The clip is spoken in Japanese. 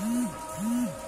うん、